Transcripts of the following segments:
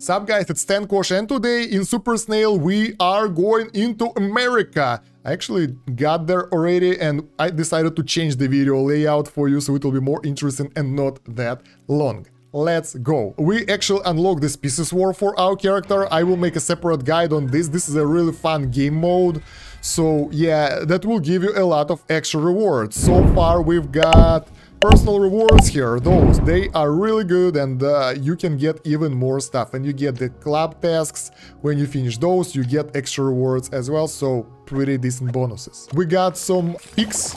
Sup guys, it's Stan Kosh and today in Super Snail we are going into America. I actually got there already and I decided to change the video layout for you so it will be more interesting and not that long. Let's go. We actually unlock the Species War for our character. I will make a separate guide on this. This is a really fun game mode. So yeah, that will give you a lot of extra rewards. So far we've got personal rewards here those they are really good and uh, you can get even more stuff. And you get the club tasks. When you finish those you get extra rewards as well. So pretty decent bonuses. We got some picks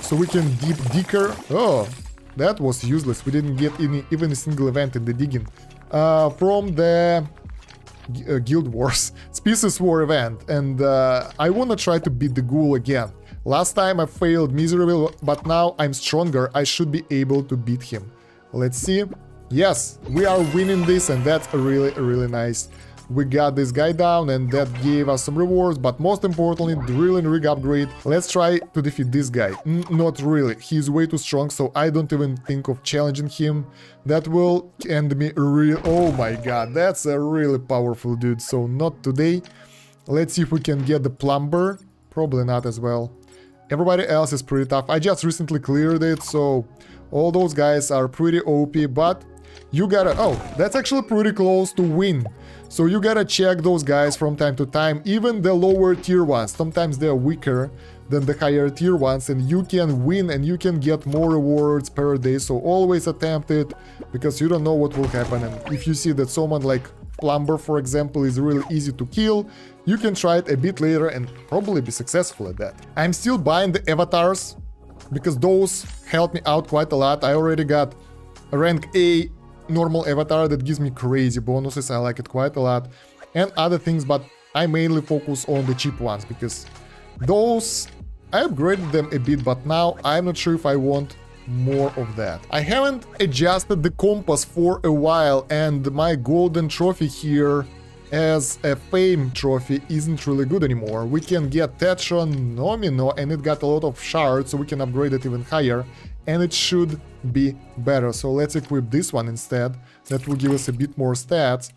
so we can deep digger oh that was useless. We didn't get any even a single event in the digging. Uh, from the uh, guild wars species war event. And uh, i want to try to beat the ghoul again Last time I failed miserably, but now I'm stronger. I should be able to beat him. Let's see. Yes, we are winning this and that's really, really nice. We got this guy down and that gave us some rewards, but most importantly, drilling rig upgrade. Let's try to defeat this guy. Not really, he's way too strong, so I don't even think of challenging him. That will end me real... Oh my god, that's a really powerful dude, so not today. Let's see if we can get the plumber. Probably not as well. Everybody else is pretty tough. I just recently cleared it, so all those guys are pretty OP, but you gotta... Oh, that's actually pretty close to win. So you gotta check those guys from time to time, even the lower tier ones. Sometimes they're weaker than the higher tier ones and you can win and you can get more rewards per day. So always attempt it because you don't know what will happen. And if you see that someone like Plumber, for example, is really easy to kill, you can try it a bit later and probably be successful at that. I'm still buying the avatars, because those help me out quite a lot. I already got rank A normal avatar that gives me crazy bonuses, I like it quite a lot, and other things, but I mainly focus on the cheap ones, because those, I upgraded them a bit, but now I'm not sure if I want more of that. I haven't adjusted the compass for a while and my golden trophy here as a fame trophy isn't really good anymore. We can get Tetron Nomino and it got a lot of shards so we can upgrade it even higher and it should be better. So let's equip this one instead. That will give us a bit more stats.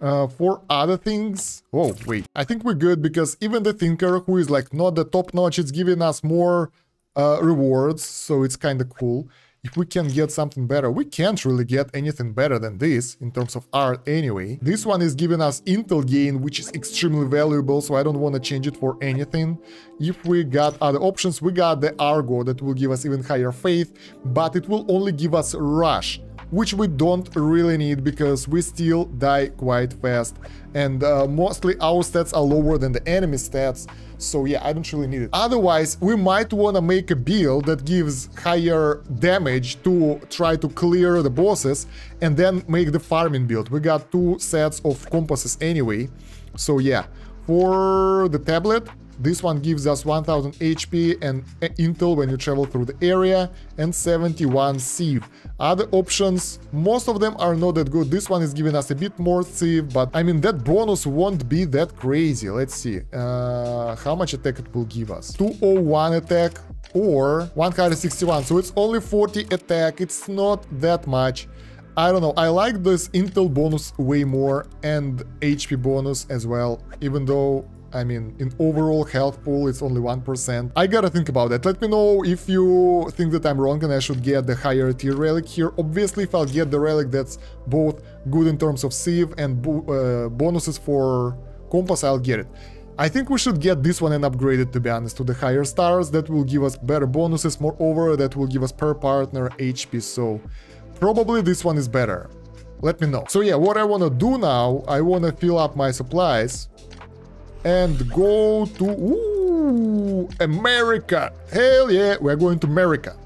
Uh, for other things... Oh, wait. I think we're good because even the Thinker, who is like not the top notch, it's giving us more uh, rewards, so it's kind of cool. If we can get something better, we can't really get anything better than this, in terms of art anyway. This one is giving us intel gain, which is extremely valuable, so I don't want to change it for anything. If we got other options, we got the Argo that will give us even higher faith, but it will only give us rush which we don't really need because we still die quite fast. And uh, mostly our stats are lower than the enemy stats so yeah I don't really need it. Otherwise we might want to make a build that gives higher damage to try to clear the bosses and then make the farming build. We got two sets of compasses anyway so yeah. For the tablet this one gives us 1000 HP and intel when you travel through the area and 71 Civ. Other options, most of them are not that good. This one is giving us a bit more Civ, but I mean that bonus won't be that crazy. Let's see uh, how much attack it will give us. 201 attack or 161, so it's only 40 attack. It's not that much. I don't know, I like this intel bonus way more and HP bonus as well, even though I mean, in overall health pool, it's only 1%. I gotta think about that. Let me know if you think that I'm wrong and I should get the higher tier relic here. Obviously, if I'll get the relic that's both good in terms of Civ and bo uh, bonuses for Compass, I'll get it. I think we should get this one and upgrade it, to be honest, to the higher stars. That will give us better bonuses, moreover, that will give us per partner HP, so probably this one is better. Let me know. So yeah, what I want to do now, I want to fill up my supplies and go to ooh, America. Hell yeah, we're going to America.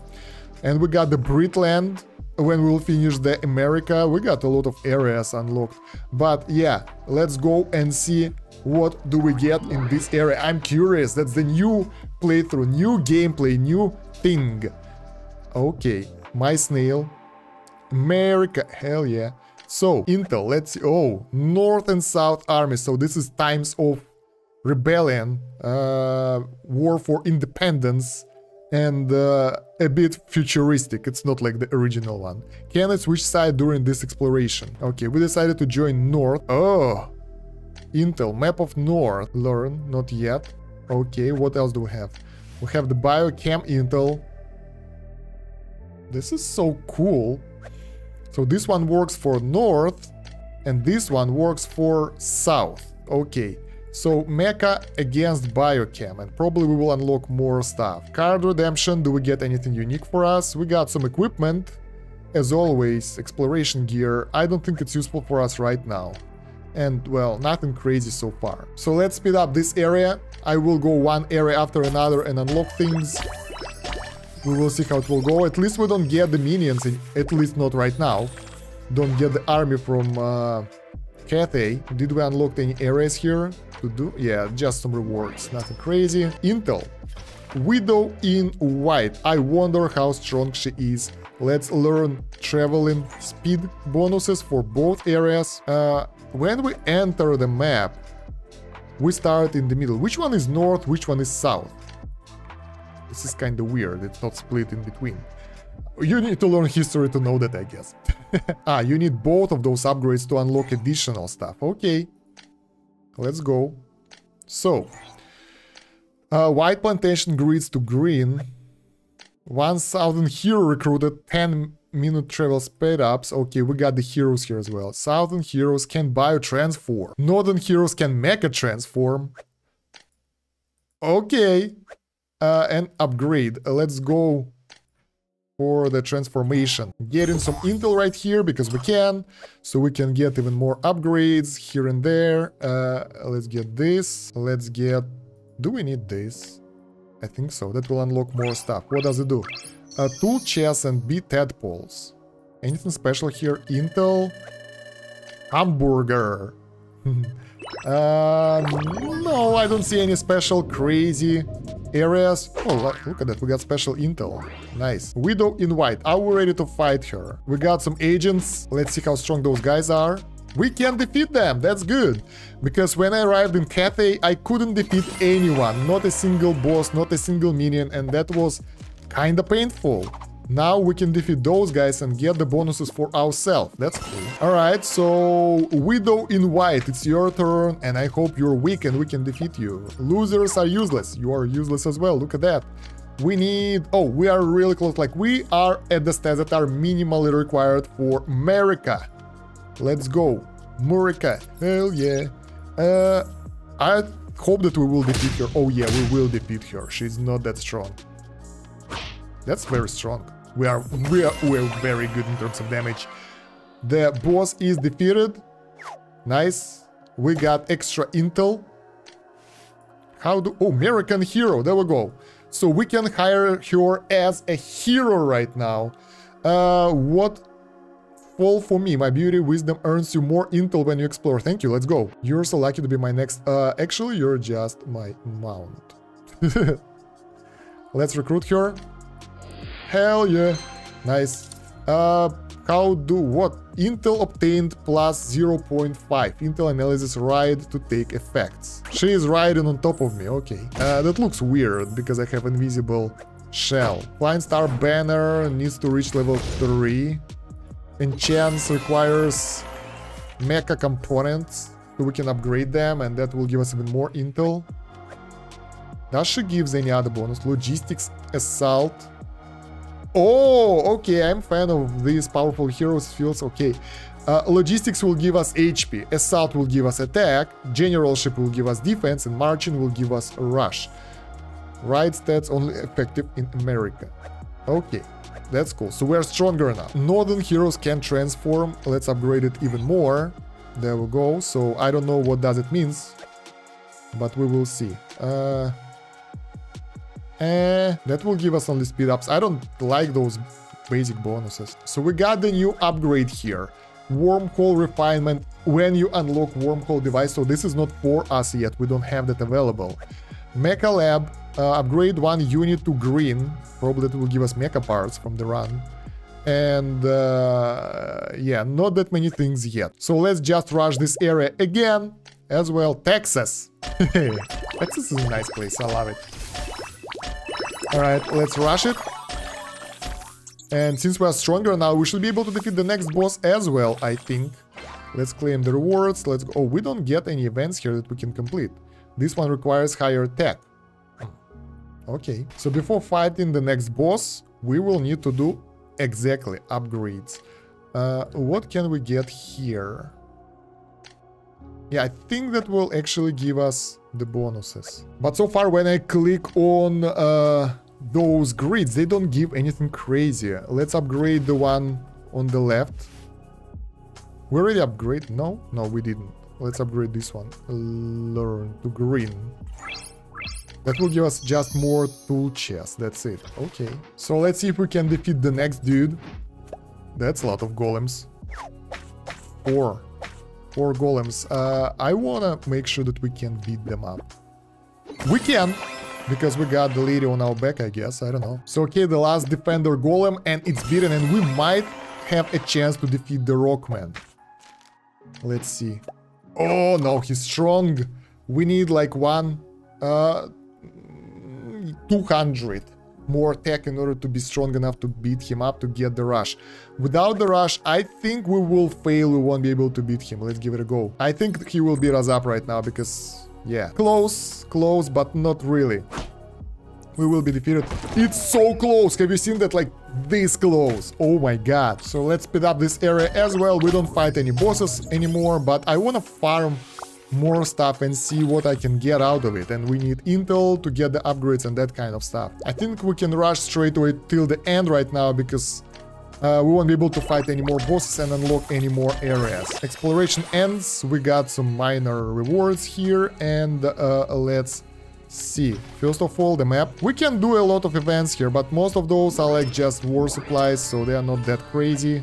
And we got the Britland. When we'll finish the America, we got a lot of areas unlocked. But yeah, let's go and see what do we get in this area. I'm curious, that's the new playthrough, new gameplay, new thing. Okay, my snail. America, hell yeah. So, Intel, let's see. Oh, North and South Army. So this is times of rebellion, uh, war for independence, and uh, a bit futuristic. It's not like the original one. Can I switch side during this exploration? Okay, we decided to join North. Oh, Intel, map of North. Learn, not yet. Okay, what else do we have? We have the Biochem Intel. This is so cool. So this one works for North, and this one works for South. Okay. So Mecha against Biochem, and probably we will unlock more stuff. Card Redemption, do we get anything unique for us? We got some equipment. As always, exploration gear. I don't think it's useful for us right now. And, well, nothing crazy so far. So let's speed up this area. I will go one area after another and unlock things. We will see how it will go. At least we don't get the minions, in, at least not right now. Don't get the army from uh, Cathay. Did we unlock any areas here to do? Yeah, just some rewards, nothing crazy. Intel. Widow in white. I wonder how strong she is. Let's learn traveling speed bonuses for both areas. Uh, when we enter the map, we start in the middle. Which one is north, which one is south? This is kind of weird, it's not split in between. You need to learn history to know that, I guess. ah, you need both of those upgrades to unlock additional stuff. Okay. Let's go. So, uh, white plantation grids to green. 1000 hero recruited, 10 minute travel speed ups. Okay, we got the heroes here as well. Southern heroes can biotransform. Northern heroes can mecha transform. Okay. Uh, and upgrade. Uh, let's go for the transformation. Getting some intel right here because we can, so we can get even more upgrades here and there. Uh, let's get this. Let's get... Do we need this? I think so. That will unlock more stuff. What does it do? Uh, tool chests and B tadpoles. Anything special here? Intel? Hamburger. uh, no, I don't see any special crazy areas. Oh, look at that, we got special intel. Nice. Widow in white, are we ready to fight her? We got some agents, let's see how strong those guys are. We can defeat them, that's good. Because when I arrived in Cathay, I couldn't defeat anyone. Not a single boss, not a single minion, and that was kinda painful. Now we can defeat those guys and get the bonuses for ourselves. That's cool. Alright, so Widow in white, it's your turn and I hope you're weak and we can defeat you. Losers are useless. You are useless as well, look at that. We need... Oh, we are really close. Like, we are at the stats that are minimally required for America. Let's go. Murica. Hell yeah. Uh, I hope that we will defeat her. Oh yeah, we will defeat her. She's not that strong. That's very strong. We are, we are, we're very good in terms of damage. The boss is defeated. Nice. We got extra intel. How do... Oh, American hero. There we go. So we can hire her as a hero right now. Uh, what fall for me? My beauty wisdom earns you more intel when you explore. Thank you. Let's go. You're so lucky to be my next... Uh, actually, you're just my mount. Let's recruit her. Hell yeah. Nice. Uh, how do what? Intel obtained plus 0.5. Intel analysis ride to take effects. She is riding on top of me, okay. Uh, that looks weird because I have invisible shell. Flying Star banner needs to reach level 3. Enchants requires mecha components so we can upgrade them and that will give us even more intel. Does she gives any other bonus? Logistics, assault, Oh, okay, I'm fan of these powerful heroes feels okay. Uh, logistics will give us HP, Assault will give us attack, Generalship will give us defense, and Marching will give us rush. Right stats only effective in America. Okay, that's cool. So we're stronger now. Northern heroes can transform. Let's upgrade it even more. There we go. So I don't know what does it means, but we will see. Uh, Eh, that will give us only speed ups. I don't like those basic bonuses. So we got the new upgrade here. Wormhole refinement when you unlock wormhole device. So this is not for us yet. We don't have that available. Mecha lab, uh, upgrade one unit to green. Probably that will give us mecha parts from the run. And uh, yeah, not that many things yet. So let's just rush this area again as well. Texas. Texas is a nice place. I love it. Alright, let's rush it. And since we are stronger now, we should be able to defeat the next boss as well, I think. Let's claim the rewards. Let's go. Oh, we don't get any events here that we can complete. This one requires higher attack. Okay. So before fighting the next boss, we will need to do exactly upgrades. Uh, what can we get here? Yeah, I think that will actually give us the bonuses. But so far, when I click on uh, those grids, they don't give anything crazy. Let's upgrade the one on the left. We already upgrade? No? No, we didn't. Let's upgrade this one. Learn to green. That will give us just more tool chests, that's it. Okay. So let's see if we can defeat the next dude. That's a lot of golems. Four. Four golems. Uh, I wanna make sure that we can beat them up. We can! Because we got the lady on our back, I guess. I don't know. So, okay, the last defender golem, and it's beaten, and we might have a chance to defeat the Rockman. Let's see. Oh, no, he's strong. We need like one... Uh, 200 more attack in order to be strong enough to beat him up to get the rush. Without the rush, I think we will fail, we won't be able to beat him. Let's give it a go. I think he will beat us up right now because, yeah, close, close, but not really. We will be defeated. It's so close! Have you seen that, like, this close? Oh my god. So let's speed up this area as well. We don't fight any bosses anymore, but I wanna farm more stuff and see what I can get out of it. And we need intel to get the upgrades and that kind of stuff. I think we can rush straight away till the end right now because uh, we won't be able to fight any more bosses and unlock any more areas. Exploration ends, we got some minor rewards here and uh, let's see. First of all, the map. We can do a lot of events here, but most of those are like just war supplies, so they are not that crazy.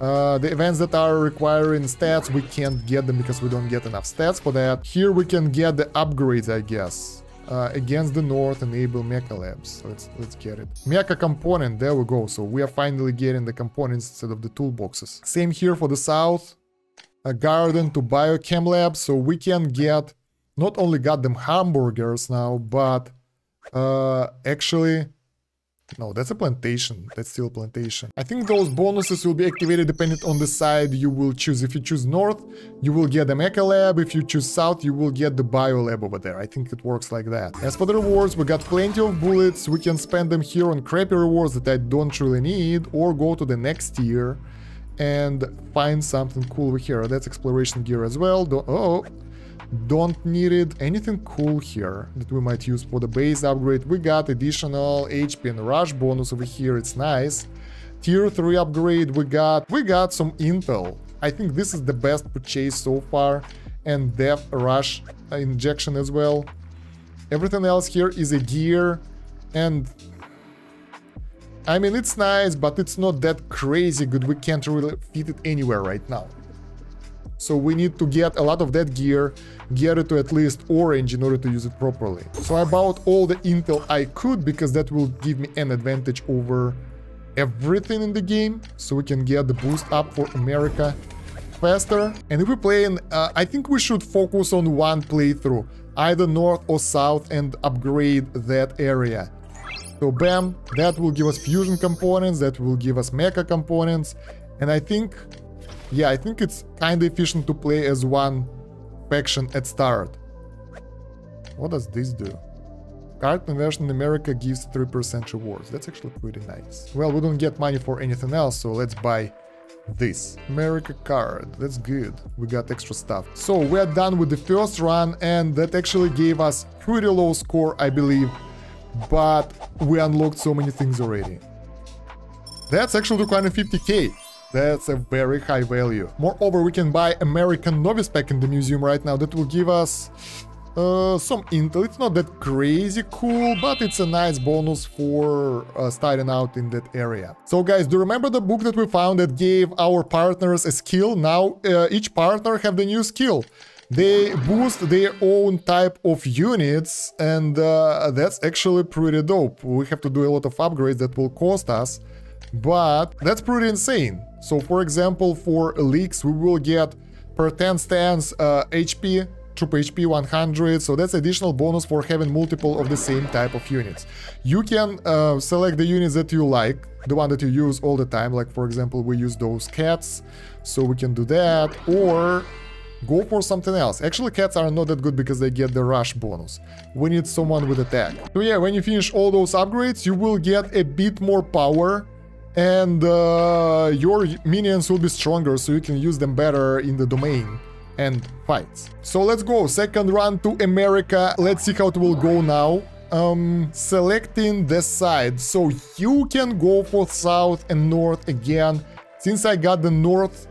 Uh, the events that are requiring stats, we can't get them because we don't get enough stats for that. Here we can get the upgrades, I guess. Uh, against the north, enable mecha labs. Let's let's get it. Mecha component, there we go. So we are finally getting the components instead of the toolboxes. Same here for the south. A garden to biochem labs, so we can get not only got them hamburgers now, but uh, actually no, that's a plantation. That's still a plantation. I think those bonuses will be activated depending on the side you will choose. If you choose north, you will get the Mecha Lab. If you choose south, you will get the Bio Lab over there. I think it works like that. As for the rewards, we got plenty of bullets. We can spend them here on crappy rewards that I don't really need or go to the next tier and find something cool over here. That's exploration gear as well. Oh, don't need it. Anything cool here that we might use for the base upgrade? We got additional HP and rush bonus over here. It's nice. Tier 3 upgrade we got. We got some intel. I think this is the best purchase so far. And death rush uh, injection as well. Everything else here is a gear. And I mean, it's nice, but it's not that crazy good. We can't really fit it anywhere right now. So we need to get a lot of that gear, get it to at least orange in order to use it properly. So I bought all the intel I could because that will give me an advantage over everything in the game. So we can get the boost up for America faster. And if we play in, uh, I think we should focus on one playthrough, either north or south and upgrade that area. So bam, that will give us fusion components, that will give us mecha components. And I think yeah, I think it's kinda efficient to play as one faction at start. What does this do? Card conversion in America gives 3% rewards. That's actually pretty nice. Well, we don't get money for anything else, so let's buy this. America card. That's good. We got extra stuff. So we're done with the first run and that actually gave us pretty low score, I believe. But we unlocked so many things already. That's actually 250k. That's a very high value. Moreover, we can buy American Novice Pack in the museum right now that will give us uh, some intel. It's not that crazy cool, but it's a nice bonus for uh, starting out in that area. So guys, do you remember the book that we found that gave our partners a skill? Now uh, each partner have the new skill. They boost their own type of units and uh, that's actually pretty dope. We have to do a lot of upgrades that will cost us, but that's pretty insane. So for example, for leaks, we will get per 10 stands uh, HP troop HP 100, so that's additional bonus for having multiple of the same type of units. You can uh, select the units that you like, the one that you use all the time, like for example we use those cats, so we can do that, or go for something else. Actually cats are not that good because they get the rush bonus. We need someone with attack. So yeah, when you finish all those upgrades, you will get a bit more power and uh, your minions will be stronger so you can use them better in the domain and fights. So let's go, second run to America, let's see how it will go now. Um, selecting the side, so you can go for south and north again. Since I got the north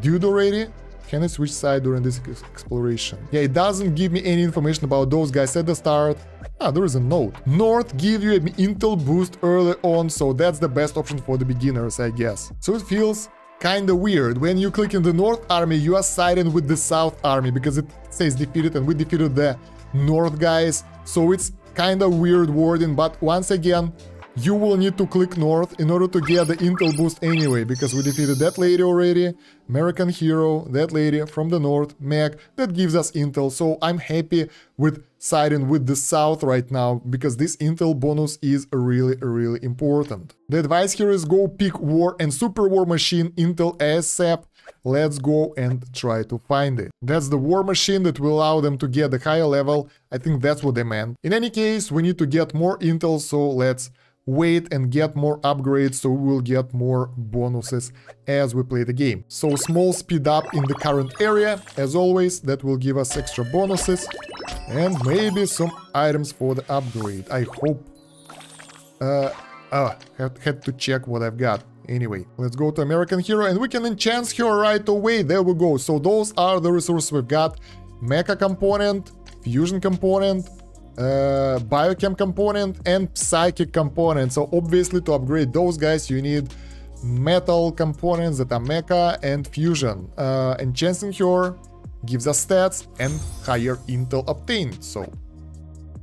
dude already, can I switch side during this exploration? Yeah, it doesn't give me any information about those guys at the start. Ah, there is a note. North give you an intel boost early on, so that's the best option for the beginners, I guess. So it feels kinda weird. When you click in the North Army, you are siding with the South Army, because it says defeated and we defeated the North guys, so it's kinda weird wording, but once again, you will need to click north in order to get the intel boost anyway, because we defeated that lady already, American hero, that lady from the north, Meg, that gives us intel, so I'm happy with siding with the south right now, because this intel bonus is really, really important. The advice here is go pick war and super war machine intel ASAP, Let's go and try to find it. That's the war machine that will allow them to get the higher level. I think that's what they meant. In any case, we need to get more intel, so let's wait and get more upgrades so we'll get more bonuses as we play the game. So small speed up in the current area, as always, that will give us extra bonuses and maybe some items for the upgrade, I hope. Uh, uh had, had to check what I've got. Anyway, let's go to American Hero and we can enchant her right away, there we go. So those are the resources we've got. Mecha component, fusion component, uh, biochem component and psychic component. So obviously to upgrade those guys you need metal components that are mecha and fusion. Uh, enchanting her gives us stats and higher intel obtained. So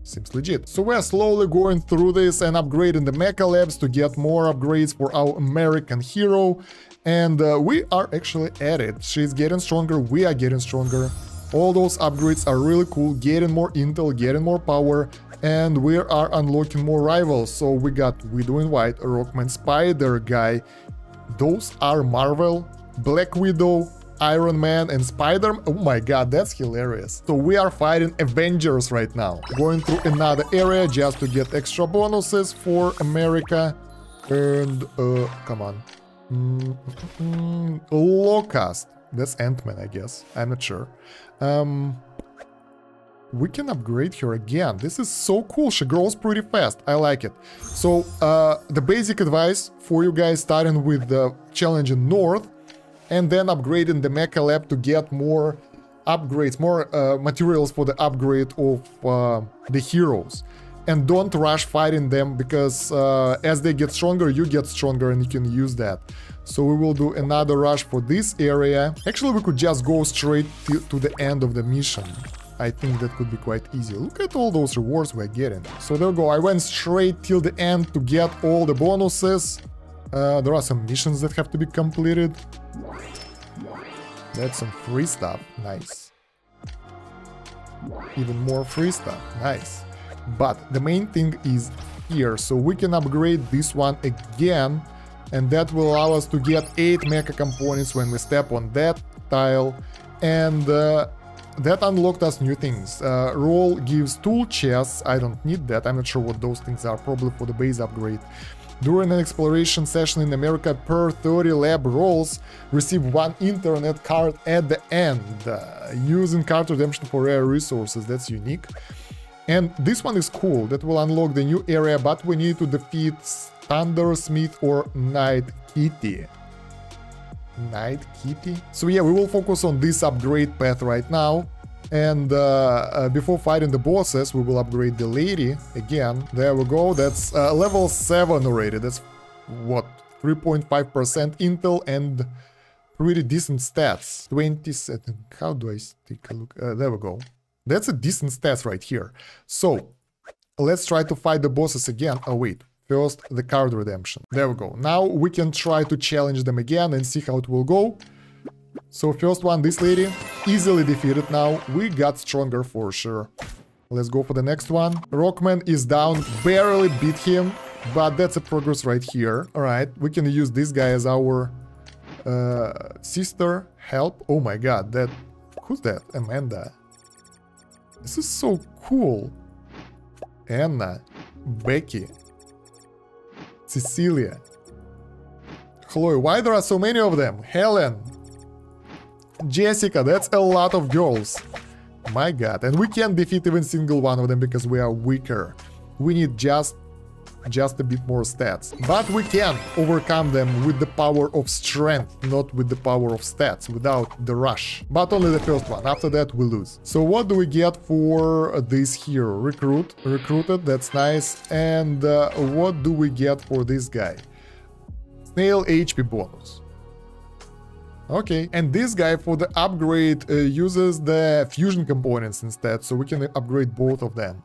Seems legit. So we're slowly going through this and upgrading the mecha labs to get more upgrades for our American hero. And uh, we are actually at it. She's getting stronger, we are getting stronger. All those upgrades are really cool, getting more intel, getting more power, and we are unlocking more rivals. So we got Widow in White, Rockman Spider guy. Those are Marvel, Black Widow, Iron Man and Spider Oh my god, that's hilarious. So we are fighting Avengers right now. Going through another area just to get extra bonuses for America. And, uh, come on. Mm, mm, mm, Locust. That's Ant-Man, I guess. I'm not sure. Um, we can upgrade her again. This is so cool. She grows pretty fast. I like it. So uh, the basic advice for you guys starting with the challenge in North and then upgrading the Mecha Lab to get more upgrades, more uh, materials for the upgrade of uh, the heroes. And don't rush fighting them because uh, as they get stronger, you get stronger and you can use that. So we will do another rush for this area. Actually, we could just go straight to the end of the mission. I think that could be quite easy. Look at all those rewards we're getting. So there we go. I went straight till the end to get all the bonuses. Uh, there are some missions that have to be completed. That's some free stuff. Nice. Even more free stuff. Nice. But the main thing is here. So we can upgrade this one again and that will allow us to get 8 mecha components when we step on that tile and uh, that unlocked us new things. Uh, roll gives tool chests, I don't need that, I'm not sure what those things are, probably for the base upgrade. During an exploration session in America, per 30 lab rolls, receive one internet card at the end, uh, using card redemption for rare resources, that's unique. And this one is cool, that will unlock the new area, but we need to defeat Thundersmith or Night Kitty. Night Kitty? So yeah, we will focus on this upgrade path right now. And uh, uh, before fighting the bosses, we will upgrade the lady again. There we go, that's uh, level 7 already. That's what, 3.5% intel and pretty decent stats. 27, how do I take a look? Uh, there we go. That's a decent stats right here. So, let's try to fight the bosses again. Oh wait, First, the card redemption. There we go. Now we can try to challenge them again and see how it will go. So first one, this lady, easily defeated now. We got stronger for sure. Let's go for the next one. Rockman is down, barely beat him, but that's a progress right here. All right, we can use this guy as our uh, sister. Help. Oh my god, that... Who's that? Amanda. This is so cool. Anna. Becky. Cecilia. Chloe. Why there are so many of them? Helen. Jessica. That's a lot of girls. My god. And we can't defeat even single one of them because we are weaker. We need just just a bit more stats. But we can overcome them with the power of strength, not with the power of stats, without the rush. But only the first one, after that we lose. So what do we get for this hero? Recruit, recruited, that's nice. And uh, what do we get for this guy? Snail HP bonus. Okay, and this guy for the upgrade uh, uses the fusion components instead, so we can upgrade both of them.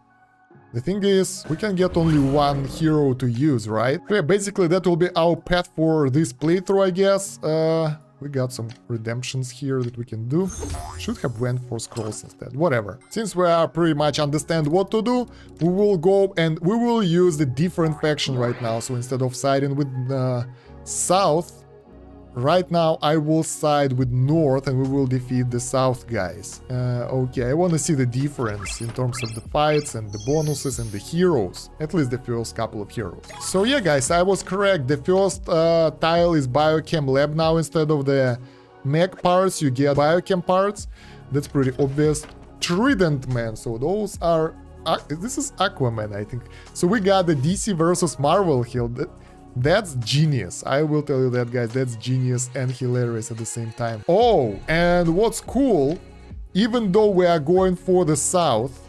The thing is, we can get only one hero to use, right? Yeah, basically that will be our path for this playthrough, I guess. Uh, we got some redemptions here that we can do. Should have went for scrolls instead, whatever. Since we are pretty much understand what to do, we will go and we will use the different faction right now. So instead of siding with uh, South, Right now I will side with North and we will defeat the South guys. Uh, okay, I want to see the difference in terms of the fights and the bonuses and the heroes. At least the first couple of heroes. So yeah guys, I was correct. The first uh, tile is Biochem Lab now instead of the mech parts, you get Biochem parts. That's pretty obvious. Trident Man, so those are... Uh, this is Aquaman, I think. So we got the DC versus Marvel heal. That's genius. I will tell you that, guys. That's genius and hilarious at the same time. Oh, and what's cool, even though we are going for the south,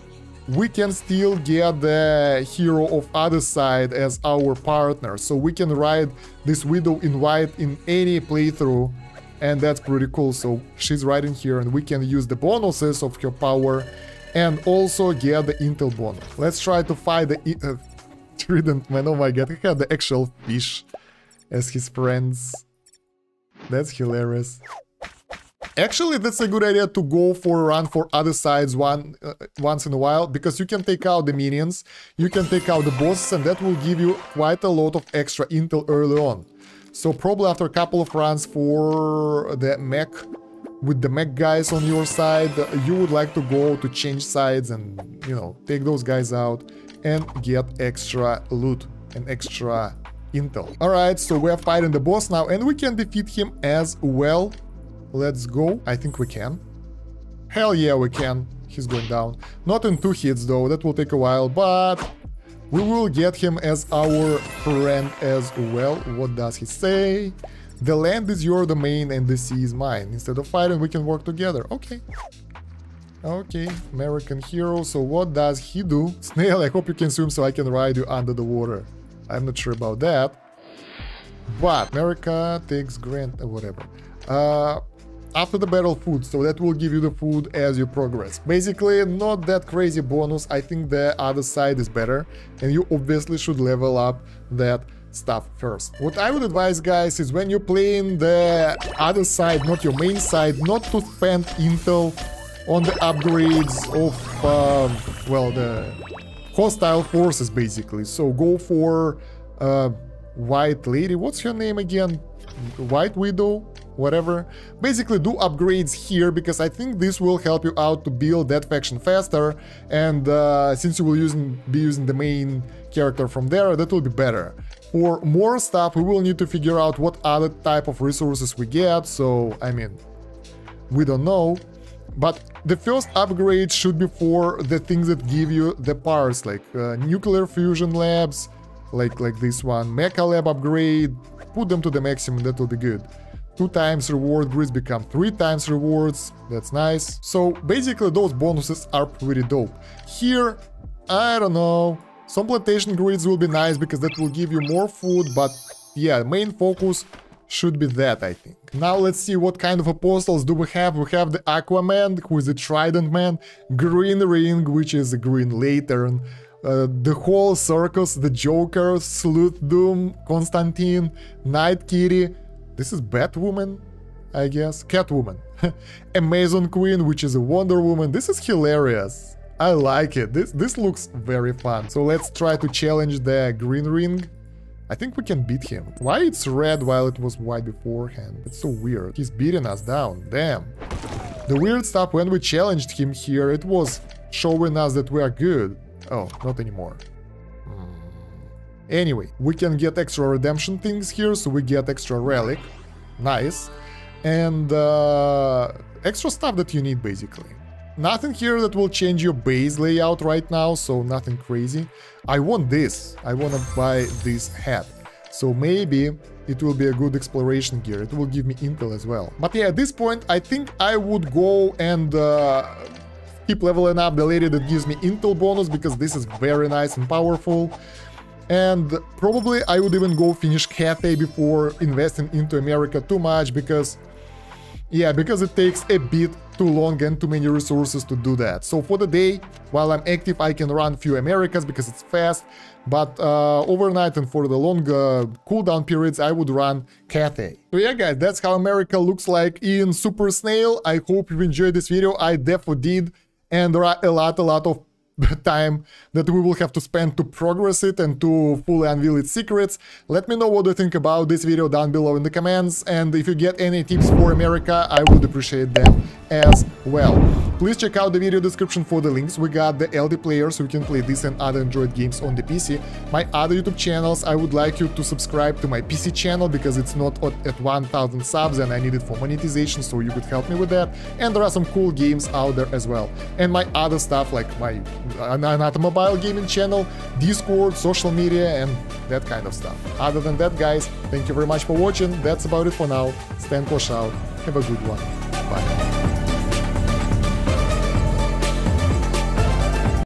we can still get the hero of other side as our partner. So we can ride this Widow in white in any playthrough and that's pretty cool. So she's riding here and we can use the bonuses of her power and also get the intel bonus. Let's try to fight the uh, Trident Man, oh my god, he had the actual fish as his friends. That's hilarious. Actually, that's a good idea to go for a run for other sides one uh, once in a while, because you can take out the minions, you can take out the bosses, and that will give you quite a lot of extra intel early on. So probably after a couple of runs for the mech, with the mech guys on your side, you would like to go to change sides and, you know, take those guys out and get extra loot and extra intel. Alright, so we're fighting the boss now and we can defeat him as well. Let's go. I think we can. Hell yeah, we can. He's going down. Not in two hits though, that will take a while, but we will get him as our friend as well. What does he say? The land is your domain and the sea is mine. Instead of fighting, we can work together. Okay. Okay, American hero, so what does he do? Snail, I hope you can swim so I can ride you under the water. I'm not sure about that. But America takes grant, or uh, whatever. Uh, after the battle food, so that will give you the food as you progress. Basically, not that crazy bonus, I think the other side is better, and you obviously should level up that stuff first. What I would advise guys is when you're playing the other side, not your main side, not to spend intel on the upgrades of, um, well, the hostile forces, basically. So go for uh, White Lady. What's her name again? White Widow? Whatever. Basically, do upgrades here, because I think this will help you out to build that faction faster. And uh, since you will using, be using the main character from there, that will be better. For more stuff, we will need to figure out what other type of resources we get, so, I mean, we don't know. But the first upgrade should be for the things that give you the parts, like uh, nuclear fusion labs, like like this one, mecha lab upgrade, put them to the maximum, that will be good. Two times reward grids become three times rewards, that's nice. So basically those bonuses are pretty dope. Here, I don't know, some plantation grids will be nice because that will give you more food, but yeah, main focus should be that, I think. Now let's see what kind of apostles do we have. We have the Aquaman, who is a Trident Man, Green Ring, which is a Green Lantern, uh, the whole circus, the Joker, Sleuth Doom, Constantine, Night Kitty. This is Batwoman. I guess. Catwoman. Amazon Queen, which is a Wonder Woman. This is hilarious. I like it. This this looks very fun. So let's try to challenge the green ring. I think we can beat him. Why it's red while it was white beforehand? It's so weird. He's beating us down. Damn. The weird stuff when we challenged him here, it was showing us that we are good. Oh, not anymore. Hmm. Anyway, we can get extra redemption things here, so we get extra relic. Nice. And uh, extra stuff that you need, basically. Nothing here that will change your base layout right now, so nothing crazy. I want this. I want to buy this hat. So maybe it will be a good exploration gear. It will give me intel as well. But yeah, at this point, I think I would go and uh, keep leveling up the lady that gives me intel bonus because this is very nice and powerful. And probably I would even go finish Cathay before investing into America too much because yeah, because it takes a bit too long and too many resources to do that. So for the day, while I'm active, I can run few Americas because it's fast, but uh, overnight and for the long uh, cooldown periods, I would run Cathay. So yeah, guys, that's how America looks like in Super Snail. I hope you enjoyed this video. I definitely did and there are a lot, a lot of time that we will have to spend to progress it and to fully unveil its secrets. Let me know what you think about this video down below in the comments and if you get any tips for America, I would appreciate them as well. Please check out the video description for the links. We got the LD player so you can play this and other Android games on the PC. My other YouTube channels, I would like you to subscribe to my PC channel because it's not at 1000 subs and I need it for monetization so you could help me with that. And there are some cool games out there as well. And my other stuff like my another mobile gaming channel, Discord, social media, and that kind of stuff. Other than that, guys, thank you very much for watching. That's about it for now. Stan Kosh is out. Have a good one. Bye.